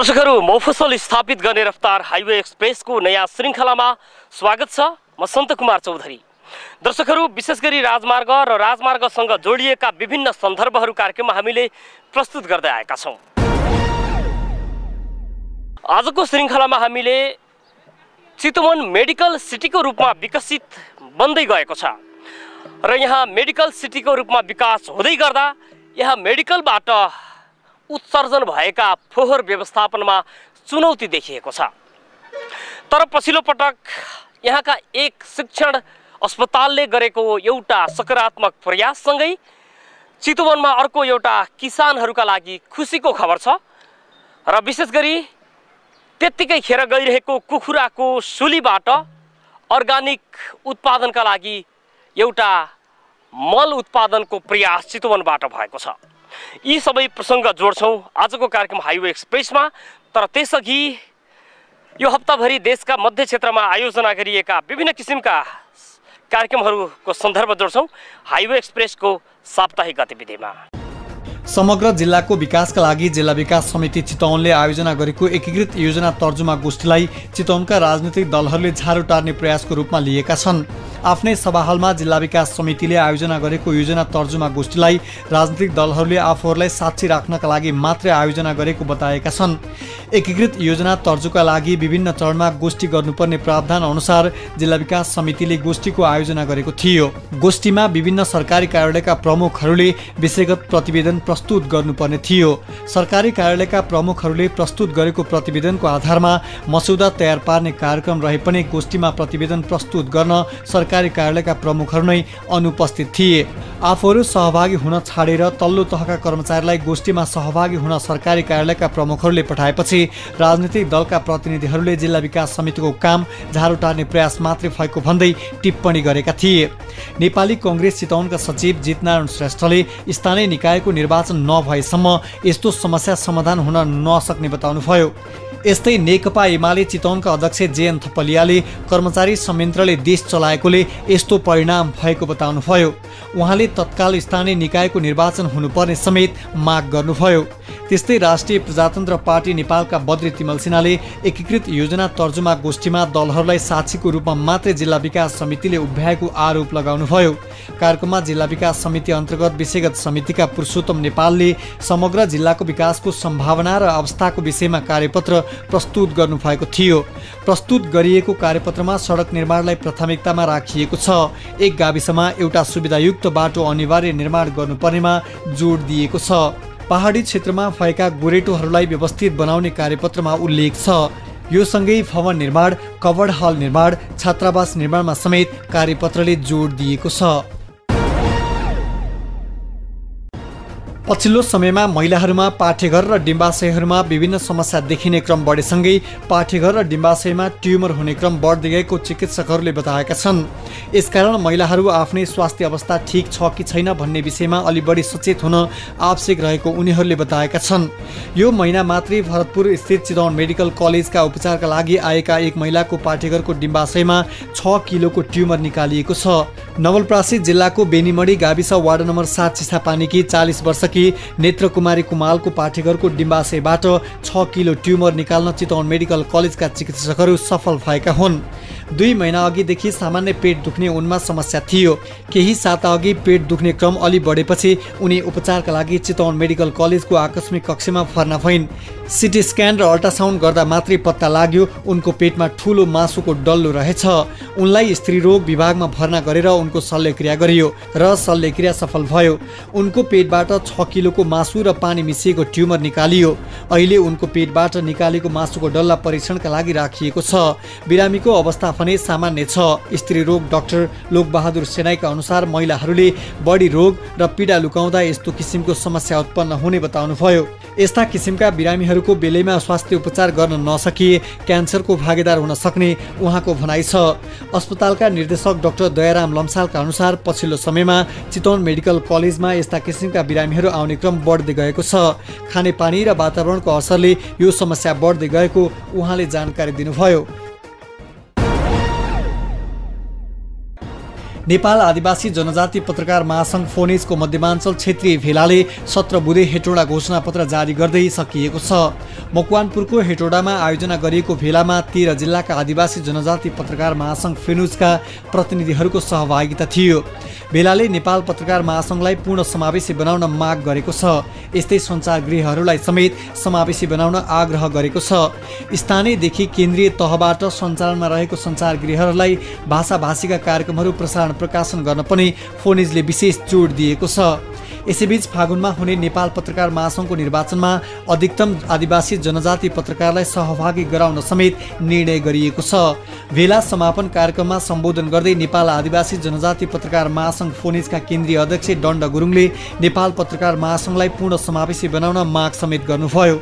दर्शकहरू मफसल स्थापित गर्ने रफ्तार हाइवे एक्सप्रेसको नयाँ श्रृङ्खलामा स्वागत छ म सन्त कुमार चौधरी। दर्शकहरू विशेष गरी राजमार्ग र राजमार्गसँग जोडिएका विभिन्न सन्दर्भहरू कार्यक्रममा हामीले प्रस्तुत गर्दै आएका छौँ। आजको श्रृङ्खलामा हामीले चितवन मेडिकल सिटीको रूपमा विकसित बन्दै गएको छ र यहाँ मेडिकल सिटीको रूपमा विकास हुँदै गर्दा यहाँ मेडिकलबाट उत्सर्जन भएका फोहोर व्यवस्थापनमा चुनौती देखिएको छ। तर पछिल्लो पटक यहाँका एक शिक्षण अस्पतालले गरेको एउटा सकारात्मक प्रयाससँगै चितवनमा अर्को एउटा किसानहरूका लागि खुसीको खबर छ र विशेष गरी त्यत्तिकै खेर गइरहेको कुखुराको सुलीबाट अर्ग्यानिक उत्पादनका लागि एउटा मल उत्पादनको प्रयास चितवनबाट भएको छ। यी सबै प्रसङ्ग जोड्छौँ आजको कार्यक्रम हाइवे एक्सप्रेसमा। तर त्यसअघि यो हप्ताभरि देशका मध्य क्षेत्रमा आयोजना गरिएका विभिन्न किसिमका कार्यक्रमहरूको सन्दर्भ जोड्छौँ हाइवे एक्सप्रेसको साप्ताहिक गतिविधिमा। समग्र जिल्लाको विकासका लागि जिल्ला विकास समिति चितवनले आयोजना गरेको एकीकृत योजना तर्जुमा गोष्ठीलाई चितवनका राजनैतिक दलहरूले झारो टार्ने प्रयासको रूपमा लिएका छन्। आफ्नै सभाहलमा जिल्ला विकास समितिले आयोजना गरेको योजना तर्जुमा गोष्ठीलाई राजनीतिक दलहरूले आफूहरूलाई साक्षी राख्नका लागि मात्रै आयोजना गरेको बताएका छन्। एकीकृत योजना तर्जुका लागि विभिन्न चरणमा गोष्ठी गर्नुपर्ने प्रावधान अनुसार जिल्ला विकास समितिले गोष्ठीको आयोजना गरेको थियो। गोष्ठीमा विभिन्न सरकारी कार्यालयका प्रमुखहरूले विषयगत प्रतिवेदन प्रस्तुत गर्नुपर्ने थियो। सरकारी कार्यालयका प्रमुखहरूले प्रस्तुत गरेको प्रतिवेदनको आधारमा मसौदा तयार पार्ने कार्यक्रम रहे पनि गोष्ठीमा प्रतिवेदन प्रस्तुत गर्न सरकारी कार्यालयका प्रमुखहरू नै अनुपस्थित थिए। आफूहरू सहभागी हुन छाडेर तल्लो तहका कर्मचारीलाई गोष्ठीमा सहभागी हुन सरकारी कार्यालयका प्रमुखहरूले पठाएपछि राजनीतिक दलका प्रतिनिधिहरूले जिल्ला विकास समितिको काम झारो टार्ने प्रयास मात्रै भएको भन्दै टिप्पणी गरेका थिए। नेपाली कङ्ग्रेस चितवनका सचिव जितनारायण श्रेष्ठले स्थानीय निकायको निर्वाचन नभएसम्म यस्तो समस्या समाधान हुन नसक्ने बताउनुभयो। यस्तै नेकपा एमाले चितवनका अध्यक्ष जेएन थपलियाले कर्मचारी संयन्त्रले देश चलाएकोले यस्तो परिणाम भएको बताउनुभयो। उहाँले तत्काल स्थानीय निकायको निर्वाचन हुनुपर्ने समेत माग गर्नुभयो। त्यस्तै राष्ट्रिय प्रजातन्त्र पार्टी नेपालका बद्री तिमल सिन्हाले एकीकृत योजना तर्जुमा गोष्ठीमा दलहरूलाई साक्षीको रूपमा मात्रै जिल्ला विकास समितिले उभ्याएको आरोप लगाउनुभयो। कार्यक्रममा जिल्ला विकास समिति अन्तर्गत विषयगत समितिका पुरुषोत्तम नेपालले समग्र जिल्लाको विकासको सम्भावना र अवस्थाको विषयमा कार्यपत्र प्रस्तुत गर्नुभएको थियो। प्रस्तुत गरिएको कार्यपत्रमा सडक निर्माणलाई प्राथमिकतामा राखिएको छ। एक गाविसमा एउटा सुविधायुक्त बाटो अनिवार्य निर्माण गर्नुपर्नेमा जोड दिएको छ। पहाडी क्षेत्रमा भएका गोरेटोहरूलाई व्यवस्थित बनाउने कार्यपत्रमा उल्लेख छ। यो सँगै भवन निर्माण कवर्ड हल निर्माण छात्रावास निर्माणमा समेत कार्यपत्रले जोड दिएको छ। पछिल्लो समयमा महिलाहरूमा पाठेघर र डिम्बाशयहरूमा विभिन्न समस्या देखिने क्रम बढेसँगै पाठेघर र डिम्बाशयमा ट्युमर हुने क्रम बढ्दै गएको चिकित्सकहरूले बताएका छन्। यसकारण महिलाहरू आफ्नै स्वास्थ्य अवस्था ठिक छ कि छैन भन्ने विषयमा अलि बढी सचेत हुन आवश्यक रहेको उनीहरूले बताएका छन्। यो महिना मात्रै भरतपुर स्थित चितवन मेडिकल कलेजका उपचारका लागि आएका एक महिलाको पाठेघरको डिम्बाशयमा छ किलोको ट्युमर निकालिएको छ। नवलप्रासी जिल्लाको बेनीमडी गाविस वार्ड नम्बर सात चिसापानीकी चालिस वर्षकी नेत्रकुमारी कुमालको पाठेघरको डिम्बाशयबाट छ किलो ट्युमर निकाल्न चितवन मेडिकल कलेजका चिकित्सकहरू सफल भएका हुन्। दुई महिना अघिदेखि सामान्य पेट दुख्ने उनमा समस्या थियो। केही साता अघि पेट दुख्ने क्रम अलि बढेपछि उनी उपचारका लागि चितवन मेडिकल कलेजको आकस्मिक कक्षमा भर्ना भइन्। सिटी स्क्यान र अल्ट्रासाउन्ड गर्दा मात्रै पत्ता लाग्यो उनको पेटमा ठुलो मासुको डल्लो रहेछ। उनलाई स्त्री रोग विभागमा भर्ना गरेर उनको शल्यक्रिया गरियो र शल्यक्रिया सफल भयो। उनको पेटबाट छ किलोको मासु र पानी मिसिएको ट्युमर निकालियो। अहिले उनको पेटबाट निकालेको मासुको डल्ला परीक्षणका लागि राखिएको छ। बिरामीको अवस्था भने सामान्य छ। स्त्री रोग डाक्टर लोकबहादुर सेनाईका अनुसार महिलाहरूले बढी रोग र पीडा लुकाउँदा यस्तो किसिमको समस्या उत्पन्न हुने बताउनुभयो। यस्ता किसिमका बिरामीहरूको बेलैमा स्वास्थ्य उपचार गर्न नसकिए क्यान्सरको भागीदार हुन सक्ने उहाँको भनाइ छ। अस्पतालका निर्देशक डाक्टर दयाराम लम्सालका अनुसार पछिल्लो समयमा चितवन मेडिकल कलेजमा यस्ता किसिमका बिरामीहरू आउने क्रम बढ्दै गएको छ। खानेपानी र वातावरणको असरले यो समस्या बढ्दै गएको उहाँले जानकारी दिनुभयो। नेपाल आदिवासी जनजाति पत्रकार महासङ्घ फोनिजको मध्यमाञ्चल क्षेत्रीय भेलाले सत्र बुधे हेटौँडा घोषणापत्र जारी गर्दै सकिएको छ। मकवानपुरको हेटौँडामा आयोजना गरिएको भेलामा तेह्र जिल्लाका आदिवासी जनजाति पत्रकार महासङ्घ फेनुजका प्रतिनिधिहरूको सहभागिता थियो। भेलाले नेपाल पत्रकार महासङ्घलाई पूर्ण समावेशी बनाउन माग गरेको छ। यस्तै सञ्चार गृहहरूलाई समेत समावेशी बनाउन आग्रह गरेको छ। स्थानीयदेखि केन्द्रीय तहबाट सञ्चालनमा रहेको सञ्चार गृहहरूलाई भाषाभाषीका कार्यक्रमहरू प्रसारण प्रकाशन गर्न पनि फोनिजले विशेष जोड दिएको छ। यसैबीच फागुनमा हुने नेपाल पत्रकार महासङ्घको निर्वाचनमा अधिकतम आदिवासी जनजाति पत्रकारलाई सहभागी गराउन समेत निर्णय गरिएको छ। भेला समापन कार्यक्रममा सम्बोधन गर्दै नेपाल आदिवासी जनजाति पत्रकार महासङ्घ फोनिजका केन्द्रीय अध्यक्ष दण्ड गुरुङले नेपाल पत्रकार महासङ्घलाई पूर्ण समावेशी बनाउन माग समेत गर्नुभयो।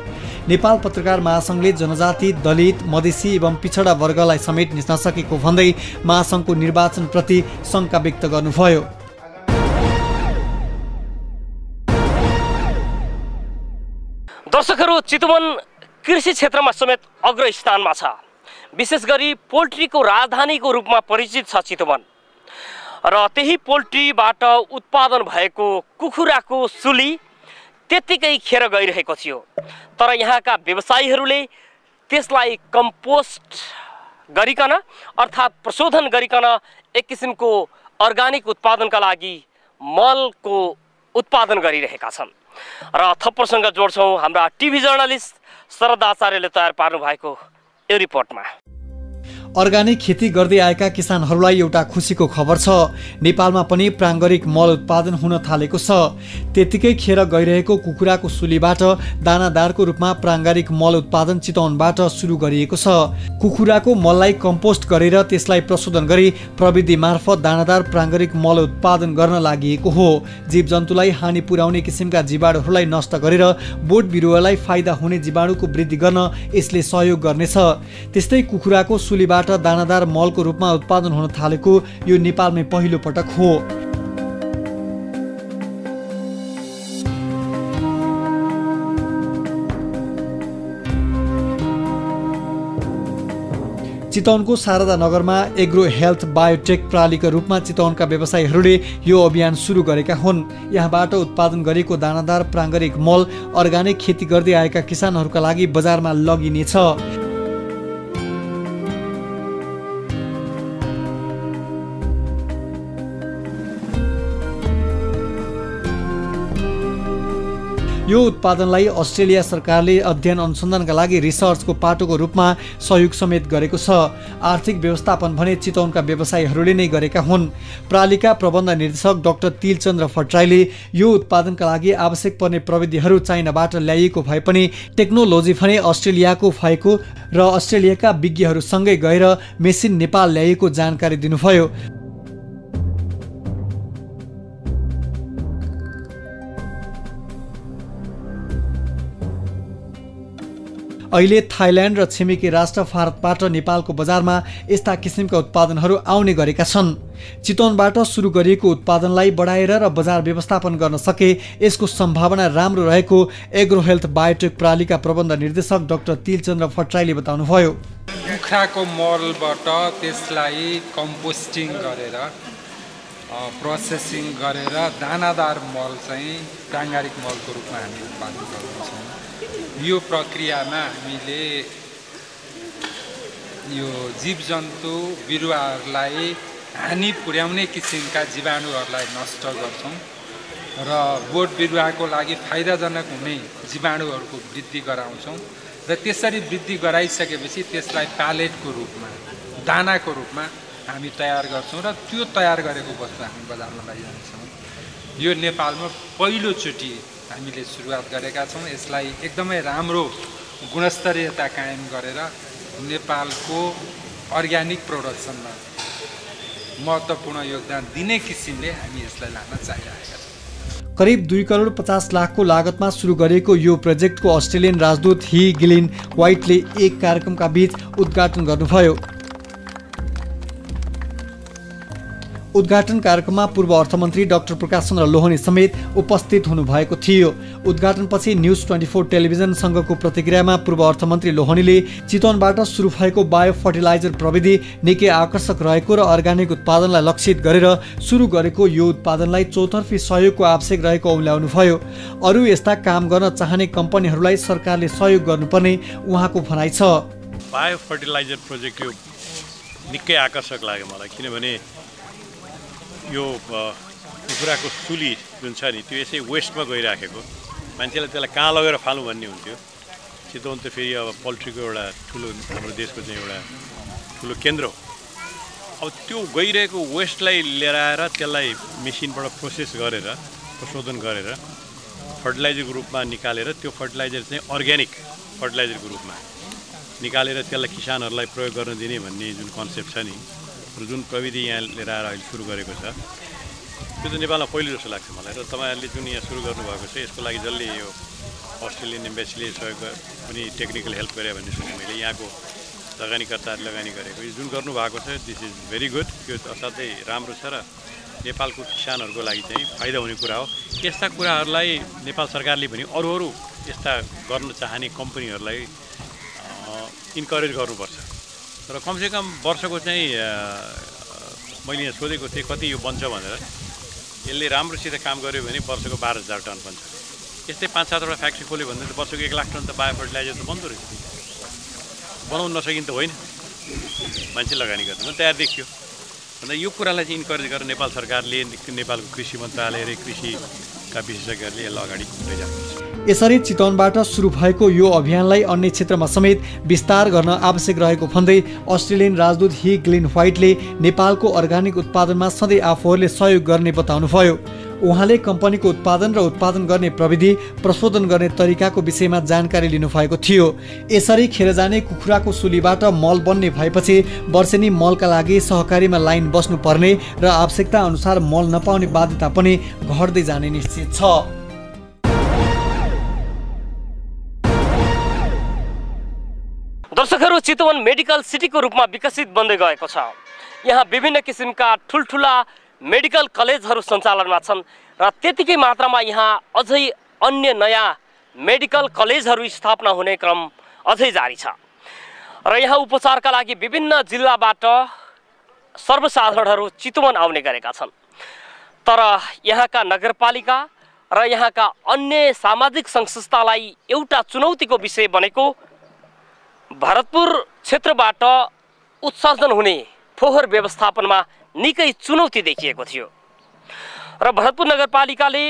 नेपाल पत्रकार महासङ्घले जनजाति दलित मधेसी एवं पिछडा वर्गलाई समेट्न नसकेको भन्दै महासङ्घको निर्वाचनप्रति शङ्का व्यक्त गर्नुभयो। दर्शकहरू चितवन कृषि क्षेत्रमा समेत अग्र स्थानमा छ। विशेष गरी पोल्ट्रीको राजधानीको रूपमा परिचित छ चितवन। र त्यही पोल्ट्रीबाट उत्पादन भएको कुखुराको सुली त्यत्तिकै खेर गइरहेको थियो। तर यहाँका व्यवसायीहरूले त्यसलाई कम्पोस्ट गरिकन अर्थात् प्रशोधन गरिकन एक किसिमको अर्ग्यानिक उत्पादनका लागि मलको उत्पादन गरिरहेका छन्। र थप प्रसङ्ग जोड्छौँ हाम्रा टिभी जर्नलिस्ट शरद आचार्यले तयार पार्नु भएको यो रिपोर्टमा। अर्ग्यानिक खेती गर्दै आएका किसानहरूलाई एउटा खुसीको खबर छ। नेपालमा पनि प्राङ्गरिक मल उत्पादन हुन थालेको छ। त्यतिकै खेर गइरहेको कुखुराको सुलीबाट दानादारको रूपमा प्राङ्गारिक मल उत्पादन चितवनबाट सुरु गरिएको छ। कुखुराको मललाई कम्पोस्ट गरेर त्यसलाई प्रशोधन गरी प्रविधि मार्फत दानादार प्राङ्गारिक मल उत्पादन गर्न लागि हो। जीव जन्तुलाई हानि पुर्याउने किसिमका जीवाणुहरूलाई नष्ट गरेर बोट बिरुवालाई फाइदा हुने जीवाणुको वृद्धि गर्न यसले सहयोग गर्नेछ। त्यस्तै कुखुराको सुलीबाट बाट दानादार मलको रूपमा उत्पादन हुन थालेको यो नेपालमै पहिलो पटक हो। चितवनको शारदा नगरमा एग्रो हेल्थ बायोटेक प्रणालीका रूपमा चितवनका व्यवसायीहरूले यो अभियान सुरु गरेका हुन्। यहाँबाट उत्पादन गरेको दानादार प्राङ्गरिक मल अर्ग्यानिक खेती गर्दै आएका किसानहरूका लागि बजारमा लगिनेछ। यो उत्पादनलाई अस्ट्रेलिया सरकारले अध्ययन अनुसन्धानका लागि रिसर्चको पाटोको रूपमा सहयोग समेत गरेको छ। आर्थिक व्यवस्थापन भने चितवनका व्यवसायीहरूले नै गरेका हुन्। प्रालिका प्रबन्ध निर्देशक डाक्टर तिलचन्द्र भट्टराईले यो उत्पादनका लागि आवश्यक पर्ने प्रविधिहरू चाइनाबाट ल्याइएको भए पनि टेक्नोलोजी भने अस्ट्रेलियाको भएको र अस्ट्रेलियाका विज्ञहरूसँगै गएर मेसिन नेपाल ल्याइएको जानकारी दिनुभयो। अहिले थाइल्यान्ड र छिमेकी राष्ट्र भारतबाट नेपालको बजारमा यस्ता किसिमका उत्पादनहरू आउने गरेका छन्। चितवनबाट सुरु गरिएको उत्पादनलाई बढाएर र बजार व्यवस्थापन गर्न सके यसको सम्भावना राम्रो रहेको एग्रो हेल्थ बायोटेक प्रणालीका प्रबन्ध निर्देशक डाक्टर तिलचन्द्र भट्टराईले बताउनुभयो। कुखुराको मलबाट त्यसलाई कम्पोस्टिङ गरेर प्रोसेसिङ गरेर दानादार मल चाहिँ प्राङ्गारिक मलको रूपमा हामी उत्पादन गर्दछौँ। यो प्रक्रियामा हामीले यो जीव जन्तु बिरुवाहरूलाई हानि पुर्याउने किसिमका जीवाणुहरूलाई नष्ट गर्छौँ र बोट बिरुवाको लागि फाइदाजनक हुने जीवाणुहरूको वृद्धि गराउँछौँ र त्यसरी वृद्धि गराइसकेपछि त्यसलाई प्यालेटको रूपमा दानाको रूपमा हामी तयार गर्छौँ र त्यो तयार गरेको वस्तु हामी बजारमा लैजान्छौँ। यो नेपालमा पहिलोचोटि हामीले सुरुवात गरेका छौँ। यसलाई एकदमै राम्रो गुणस्तरीयता कायम गरेर नेपालको अर्ग्यानिक प्रोडक्सनमा महत्त्वपूर्ण योगदान दिने किसिमले हामी यसलाई लान चाहिरहेका छौँ। करिब दुई करोड पचास लाखको लागतमा सुरु गरिएको यो प्रोजेक्टको अस्ट्रेलियन राजदूत हि गिलिन वाइटले एक कार्यक्रमका बीच उद्घाटन गर्नुभयो। उद्घाटन कार्यक्रममा पूर्व अर्थमन्त्री डाक्टर प्रकाश चन्द्र लोहनी समेत उपस्थित हुनुभएको थियो। उद्घाटनपछि न्युज ट्वेन्टी फोर टेलिभिजन सङ्घको प्रतिक्रियामा पूर्व अर्थमन्त्री लोहनीले चितवनबाट सुरु भएको बायो फर्टिलाइजर प्रविधि निकै आकर्षक रहेको र अर्ग्यानिक उत्पादनलाई लक्षित गरेर सुरु गरेको यो उत्पादनलाई चौतर्फी सहयोगको आवश्यक रहेको औल्याउनुभयो अरू यस्ता काम गर्न चाहने कम्पनीहरूलाई सरकारले सहयोग गर्नुपर्ने उहाँको भनाइ छ। बायो फर्टिलाइजर प्रोजेक्ट यो निकै आकर्षक लाग्यो मलाई किनभने यो कुखुराको सुली जुन छ नि त्यो यसै वेस्टमा गइराखेको। मान्छेलाई त्यसलाई कहाँ लगेर फालौँ भन्ने हुन्थ्यो। चितवन त फेरि अब पोल्ट्रीको एउटा ठुलो हाम्रो देशको चाहिँ एउटा ठुलो केन्द्र हो। अब त्यो गइरहेको वेस्टलाई लिएर आएर त्यसलाई मेसिनबाट प्रोसेस गरेर प्रशोधन गरेर फर्टिलाइजरको रूपमा निकालेर त्यो फर्टिलाइजर चाहिँ अर्ग्यानिक फर्टिलाइजरको रूपमा निकालेर त्यसलाई किसानहरूलाई प्रयोग गर्न दिने भन्ने जुन कन्सेप्ट छ नि जुन प्रविधि यहाँ लिएर आएर अहिले सुरु गरेको छ त्यो त नेपालमा पहिलो जस्तो लाग्छ मलाई र तपाईँहरूले जुन यहाँ सुरु गर्नुभएको छ यसको लागि जसले यो अस्ट्रेलियन एम्बेसीले सहयोग पनि टेक्निकल हेल्प गरे भन्ने सुने मैले। यहाँको लगानीकर्ताहरूले लगानी गरेको जुन गर्नुभएको छ दिस इज भेरी गुड यो असाध्यै राम्रो छ र नेपालको किसानहरूको लागि चाहिँ फाइदा हुने कुरा हो। यस्ता कुराहरूलाई नेपाल सरकारले पनि अरू अरू यस्ता गर्न चाहने कम्पनीहरूलाई इन्करेज गर्नुपर्छ। र कमसेकम वर्षको चाहिँ मैले यहाँ सोधेको थिएँ कति यो बन्छ भनेर। यसले राम्रोसित काम गर्यो भने वर्षको बाह्र हजार टन बन्छ। यस्तै पाँच सातवटा फ्याक्ट्री खोल्यो भने त वर्षको एक लाख टन त बायो फर्टिलाइजर त बन्दो रहेछ। बनाउनु नसकिन् त होइन। मान्छे लगानी गर्नु तयार देखियो। अन्त यो कुरालाई चाहिँ इन्करेज गरेर नेपाल सरकारले नेपालको कृषि मन्त्रालय र कृषिका विशेषज्ञहरूले यसलाई अगाडि लैजानुपर्छ यसरी चितवनबाट सुरु भएको यो अभियानलाई अन्य क्षेत्रमा समेत विस्तार गर्न आवश्यक रहेको भन्दै अस्ट्रेलियन राजदूत हि ग्लिन व्हाइटले नेपालको अर्ग्यानिक उत्पादनमा सधैँ आफूहरूले सहयोग गर्ने बताउनुभयो। उहाँले कम्पनीको उत्पादन र उत्पादन गर्ने प्रविधि प्रशोधन गर्ने तरिकाको विषयमा जानकारी लिनुभएको थियो। यसरी खेर जाने कुखुराको सुलीबाट मल बन्ने भएपछि वर्षेनी मलका लागि सहकारीमा लाइन बस्नुपर्ने र आवश्यकता अनुसार मल नपाउने बाध्यता पनि घट्दै जाने निश्चित छ। चितवन मेडिकल सिटीको रूपमा विकसित बन्दै गएको छ। यहाँ विभिन्न किसिमका ठुल्ठुला मेडिकल कलेजहरू सञ्चालनमा छन् र त्यतिकै मात्रामा यहाँ अझै अन्य नयाँ मेडिकल कलेजहरू स्थापना हुने क्रम अझै जारी छ। र यहाँ उपचारका लागि विभिन्न जिल्लाबाट सर्वसाधारणहरू चितवन आउने गरेका छन्। तर यहाँका नगरपालिका र यहाँका अन्य सामाजिक संस्थालाई एउटा चुनौतीको विषय बनेको भरतपुर क्षेत्रबाट उत्सर्जन हुने फोहोर व्यवस्थापनमा निकै चुनौती देखिएको थियो। र भरतपुर नगरपालिकाले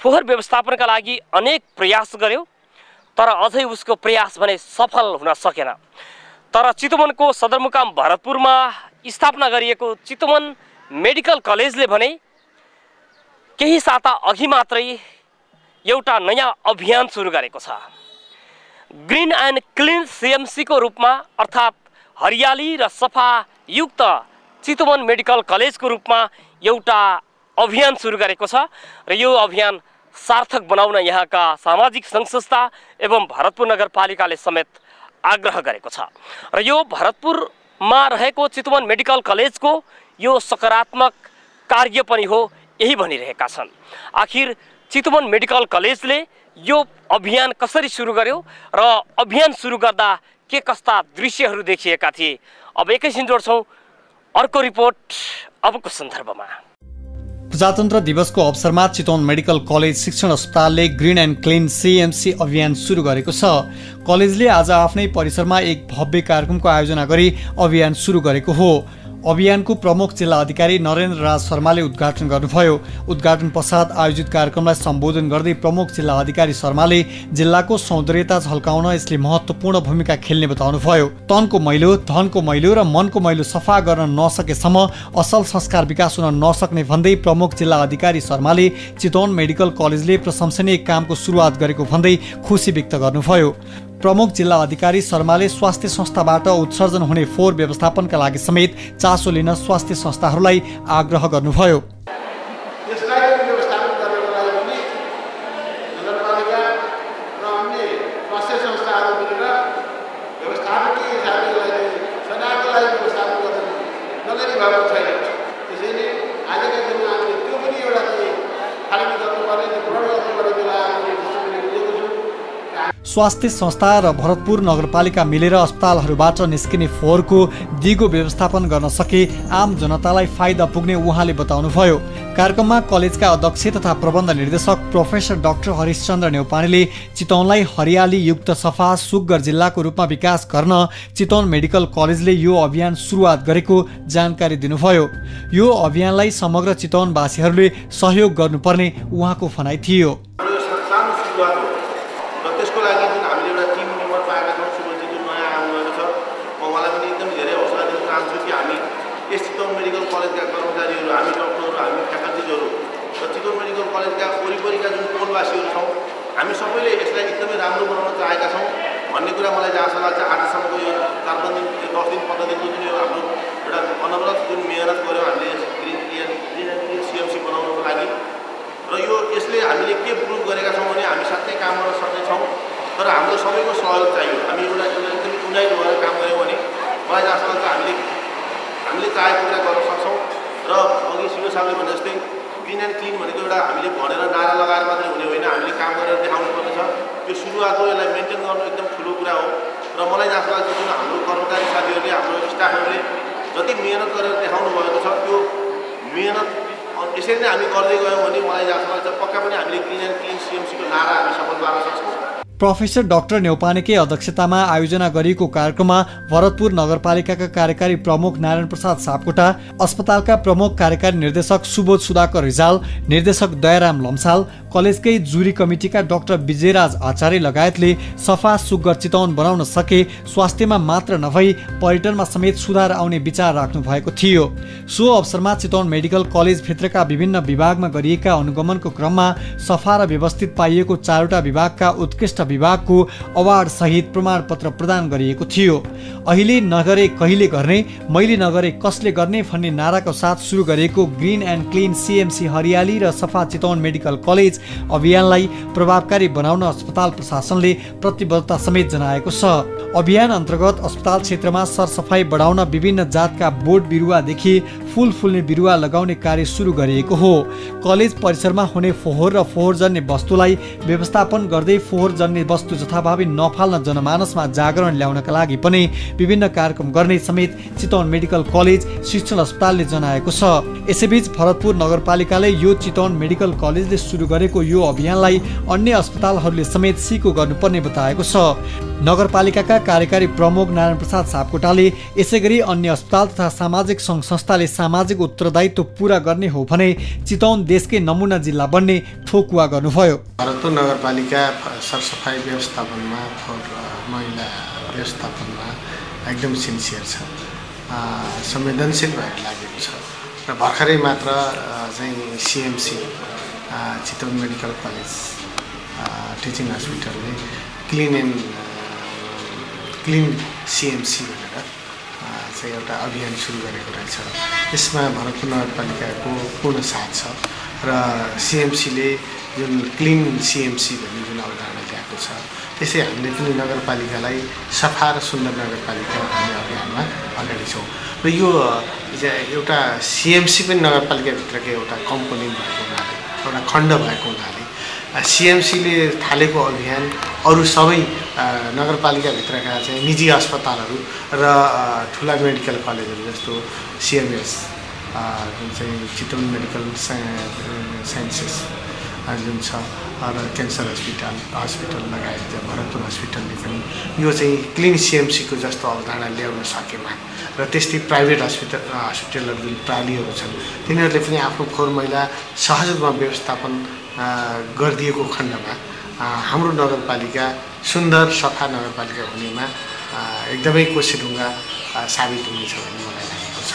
फोहोर व्यवस्थापनका लागि अनेक प्रयास गर्यो तर अझै उसको प्रयास भने सफल हुन सकेन। तर चितवनको सदरमुकाम भरतपुरमा स्थापना गरिएको चितवन मेडिकल कलेजले भने केही साता अघि मात्रै एउटा नयाँ अभियान सुरु गरेको छ। ग्रिन एन्ड क्लिन सिएमसीको रूपमा अर्थात् हरियाली र सफायुक्त चितवन मेडिकल कलेजको रूपमा एउटा अभियान सुरु गरेको छ र यो अभियान सार्थक बनाउन यहाँका सामाजिक सङ्घ संस्था एवं भरतपुर नगरपालिकाले समेत आग्रह गरेको छ। र यो भरतपुरमा रहेको चितवन मेडिकल यो सकारात्मक कार्य हो, यही भनिरहेका छन्। आखिर चितवन मेडिकल कलेजले यो अभियान कसरी सुरु गर्यो र अभियान सुरु गर्दा के कस्ता दृश्यहरू देखिएका थिए? अब एकैछिन जोड्छौँ। अर्को रिपोर्ट अबको सन्दर्भमा। प्रजातन्त्र दिवसको अवसरमा चितवन मेडिकल कलेज शिक्षण अस्पतालले ग्रिन एन्ड क्लिन सिएमसी अभियान सुरु गरेको छ। कलेजले आज आफ्नै परिसरमा एक भव्य कार्यक्रमको आयोजना गरी अभियान सुरु गरेको हो। अभियानको प्रमुख जिल्ला अधिकारी नरेन्द्र राज शर्माले उद्घाटन गर्नुभयो। उद्घाटन पश्चात आयोजित कार्यक्रमलाई सम्बोधन गर्दै प्रमुख जिल्ला अधिकारी शर्माले जिल्लाको सौन्दर्यता झल्काउन यसले महत्त्वपूर्ण भूमिका खेल्ने बताउनुभयो। तनको मैलो धनको मैलो र मनको मैलो सफा गर्न नसकेसम्म असल संस्कार विकास हुन नसक्ने भन्दै प्रमुख जिल्ला अधिकारी शर्माले चितवन मेडिकल कलेजले प्रशंसनीय कामको सुरुवात गरेको भन्दै खुसी व्यक्त गर्नुभयो। प्रमुख जिल्ला अधिकारी शर्माले स्वास्थ्य संस्थाबाट उत्सर्जन हुने फोहोर व्यवस्थापनका लागि समेत चासो लिन स्वास्थ्य संस्थाहरूलाई आग्रह गर्नुभयो नगरी भएको छैन त्यसैले स्वास्थ्य संस्था र भरतपुर नगरपालिका मिलेर अस्पतालहरूबाट निस्किने फोहोरको दिगो व्यवस्थापन गर्न सके आम जनतालाई फाइदा पुग्ने उहाँले बताउनुभयो। कार्यक्रममा कलेजका अध्यक्ष तथा प्रबन्ध निर्देशक प्रोफेसर डाक्टर हरिशचन्द्र नेौपानेले चितवनलाई हरियाली युक्त सफा सुग्घर जिल्लाको रूपमा विकास गर्न चितवन मेडिकल कलेजले यो अभियान सुरुवात गरेको जानकारी दिनुभयो। यो अभियानलाई समग्र चितवनवासीहरूले सहयोग गर्नुपर्ने उहाँको भनाइ थियो हाम्रो यो सा- सानो सुरुवात हो र त्यसको लागि जुन हामीले एउटा टिम मेम्बर पाएका छौँ सुमनजी जुन नयाँ आउनुभएको छ म उहाँलाई पनि एकदम धेरै हौसला दिन चाहन्छु कि हामी यस चितवन मेडिकल कलेजका कर्मचारीहरू हामी डक्टरहरू हामी फ्याकल्टिजहरू र चितवन मेडिकल कलेजका वरिपरिका जुन टोलवासीहरू छौँ हामी सबैले यसलाई एकदमै राम्रो बनाउन चाहेका छौँ भन्ने कुरा मलाई जहाँसम्म लाग्छ आजसम्मको यो चार पाँच दिन यो दस दिन पन्ध्र दिनको जुन यो हाम्रो एउटा अनवरत जुन मेहनत गऱ्यौँ हामीले ग्रिन ग्रिन सिएमसी बनाउनको लागि। र यो यसले हामीले के प्रुभ गरेका छौँ भने हामी साँच्चै काम गर्न सक्नेछौँ तर हाम्रो सबैको सहयोग चाहियो। हामी एउटा एउटा एकदमै युनाइट भएर काम गऱ्यौँ भने मलाई लाग्छ हामीले हामीले चाहेको कुरा गर्न सक्छौँ। र अघि शिव साहबले भने जस्तै ग्रिन एन्ड क्लिन भनेको एउटा हामीले भनेर नारा लगाएर मात्रै हुने होइन। हामीले काम गरेर देखाउनु पर्नेछ यो सुरुवात हो यसलाई मेन्टेन गर्नु एकदम ठुलो कुरा हो। र मलाई लाग्छ जुन हाम्रो कर्मचारी साथीहरूले हाम्रो स्टाफहरूले जति मिहिनेत गरेर देखाउनु भएको छ त्यो मिहिनेत यसरी नै हामी गर्दै गयौँ भने मलाई लाग्छ पक्का पनि हामीले ग्रिन एन्ड क्लिन सिएमसीको नारा हामी सफल पार्न सक्छौँ। प्रोफेसर डाक्टर नेौपानेकै अध्यक्षतामा आयोजना गरिएको कार्यक्रममा भरतपुर नगरपालिकाका कार्यकारी प्रमुख नारायण प्रसाद सापकोटा अस्पतालका प्रमुख कार्यकारी निर्देशक सुबोध सुधाकर रिजाल निर्देशक दयाराम लम्साल कलेजकै जुरी कमिटीका डाक्टर विजयराज आचार्य लगायतले सफा सुग्घर चितवन बनाउन सके स्वास्थ्यमा मात्र नभई पर्यटनमा समेत सुधार आउने विचार राख्नु भएको थियो। सो अवसरमा चितवन मेडिकल कलेजभित्रका विभिन्न विभागमा गरिएका अनुगमनको क्रममा सफा र व्यवस्थित पाइएको चारवटा विभागका उत्कृष्ट विभागको अवार्ड सहित प्रमाणपत्र प्रदान गरिएको थियो। अहिले नगरे कहिले गर्ने मैले नगरे कसले गर्ने भन्ने नाराको साथ सुरु गरिएको ग्रिन एन्ड क्लिन सिएमसी हरियाली र सफा चितवन मेडिकल कलेज अभियानलाई प्रभावकारी बनाउन अस्पताल प्रशासनले प्रतिबद्धता समेत जनाएको छ। अभियान अन्तर्गत अस्पताल क्षेत्रमा सरसफाइ बढाउन विभिन्न जातका बोट बिरुवादेखि फुल फुल्ने बिरुवा लगाउने कार्य सुरु गरिएको हो। कलेज परिसरमा हुने फोहोर र फोहोरजन्य वस्तुलाई व्यवस्थापन गर्दै फोहोरजन्य वस्तु जथाभावी नफाल्न जनमानसमा जागरण ल्याउनका लागि पनि विभिन्न कार्यक्रम गर्ने समेत चितवन मेडिकल कलेज शिक्षण अस्पतालले जनाएको छ। यसैबीच भरतपुर नगरपालिकाले यो चितवन मेडिकल कलेजले सुरु गरेको यो अभियानलाई अन्य अस्पतालहरूले समेत सिको गर्नुपर्ने बताएको छ। नगरपालिकाका कार्यकारी प्रमुख नारायण प्रसाद सापकोटाले यसै गरी अन्य अस्पताल तथा सामाजिक सङ्घ संस्थाले सामाजिक उत्तरदायित्व पुरा गर्ने हो भने चितवन देशकै नमुना जिल्ला बन्ने ठोकुवा गर्नुभयो। भरतपुर नगरपालिका सरसफाइ व्यवस्थापनमा मैला व्यवस्थापनमा एकदम सिन्सियर छ। संवेदनशील भएर लागेको छ। र भर्खरै मात्र चाहिँ CMC Chitwan medical college teaching हस्पिटलले clean and clean CMC भनेर चाहिँ एउटा अभियान सुरु गरेको रहेछ। यसमा भरतपुर नगरपालिकाको पूर्ण साथ छ र सिएमसीले जुन क्लिन सिएमसी भन्ने जुन अवधारणा ल्याएको छ त्यसै हामीले पनि नगरपालिकालाई सफा र सुन्दर नगरपालिका भन्ने अभियानमा अगाडि छौँ। र यो एउटा सिएमसी पनि नगरपालिकाभित्रको एउटा कम्पोनेन्ट भएको हुनाले एउटा खण्ड भएको हुनाले सिएमसीले थालेको अभियान अरू सबै नगरपालिकाभित्रका चाहिँ निजी अस्पतालहरू र ठुला मेडिकल कलेजहरू जस्तो सिएमएस जुन चाहिँ चितवन मेडिकल साइ- साइन्सेस जुन छ र क्यान्सर हस्पिटल हस्पिटल लगायत भरतपुर हस्पिटलले पनि यो चाहिँ क्लिन सिएमसीको जस्तो अवधारणा ल्याउन सकेमा। र त्यस्तै प्राइभेट हस्पिटल हस्पिटलहरू जुन प्रालीहरू छन् तिनीहरूले पनि आफ्नो फोहोर मैला सहज रूपमा व्यवस्थापन गरिदिएको खण्डमा हाम्रो नगरपालिका सुन्दर सफा नगरपालिका हुनेमा एकदमै कोसेढुङ्गा अ, साबित हुनेछ भन्ने मलाई लागेको छ।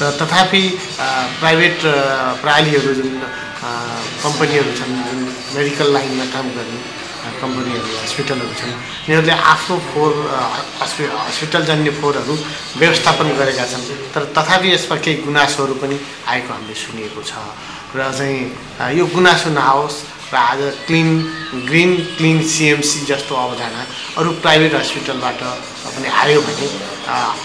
र तथापि प्राइभेट प्रणालीहरू जुन कम्पनीहरू छन् जुन मेडिकल लाइनमा काम गर्ने कम्पनीहरू हस्पिटलहरू छन् यिनीहरूले आफ्नो फोहोर हस्पि हस्पिटलजन्य फोहोरहरू व्यवस्थापन गरेका छन्। तर तथापि यसमा केही गुनासोहरू पनि आएको हामीले सुनिएको छ। र चाहिँ यो गुनासो नआओस् र आज क्लिन ग्रिन क्लिन सिएमसी जस्तो अवधारणा अरू प्राइभेट हस्पिटलबाट पनि आयो भने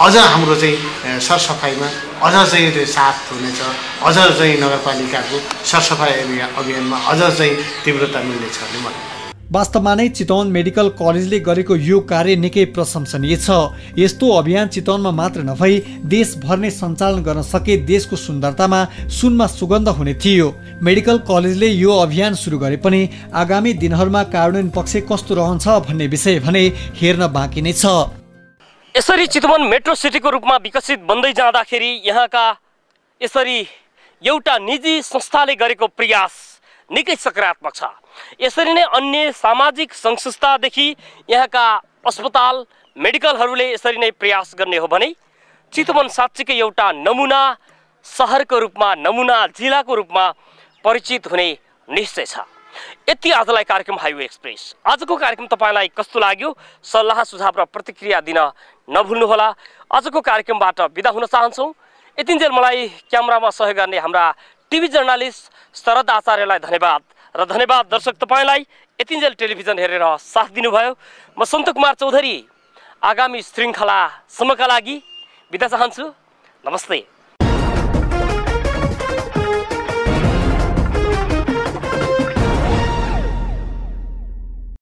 अझ हाम्रो चाहिँ सरसफाइमा अझ चाहिँ त्यो साथ हुनेछ अझ चाहिँ नगरपालिकाको सरसफाइ अभियान अभियानमा अझ चाहिँ तीव्रता मिल्नेछ भन्ने मलाई। वास्तवमा नै चितवन मेडिकल कलेजले गरेको यो कार्य निकै प्रशंसनीय छ। यस्तो अभियान चितवनमा मात्र नभई देशभर नै सञ्चालन गर्न सके देशको सुन्दरतामा सुनमा सुगन्ध हुने थियो। मेडिकल कलेजले यो अभियान सुरु गरे पनि आगामी दिनहरूमा कार्यान्वयन पक्ष कस्तो रहन्छ भन्ने विषय भने हेर्न बाँकी नै छ। यसरी चितवन मेट्रो सिटीको रूपमा विकसित बन्दै जाँदाखेरि यहाँका यसरी एउटा निजी संस्थाले गरेको प्रयास निकै सकारात्मक छ। यसरी नै अन्य सामाजिक संस्थादेखि यहाँका अस्पताल मेडिकलहरूले यसरी नै प्रयास गर्ने हो भने चितवन साँच्चीकै एउटा नमुना सहरको रूपमा नमुना जिल्लाको रूपमा परिचित हुने निश्चय छ। यति आजलाई कार्यक्रम हाइवे एक्सप्रेस। आजको कार्यक्रम तपाईँलाई कस्तो लाग्यो? सल्लाह सुझाव र प्रतिक्रिया दिन नभुल्नुहोला। आजको कार्यक्रमबाट बिदा हुन चाहन्छौँ। यतिन्जेल मलाई क्यामरामा सहयोग गर्ने हाम्रा टिभी जर्नालिस्ट शरद आचार्यलाई धन्यवाद र धन्यवाद दर्शक तपाईँलाई। यतिन्जेल टेलिभिजन हेरेर साथ दिनुभयो। म सन्त कुमार चौधरी। आगामी श्रृङ्खलासम्मका लागि बिदा चाहन्छु। नमस्ते।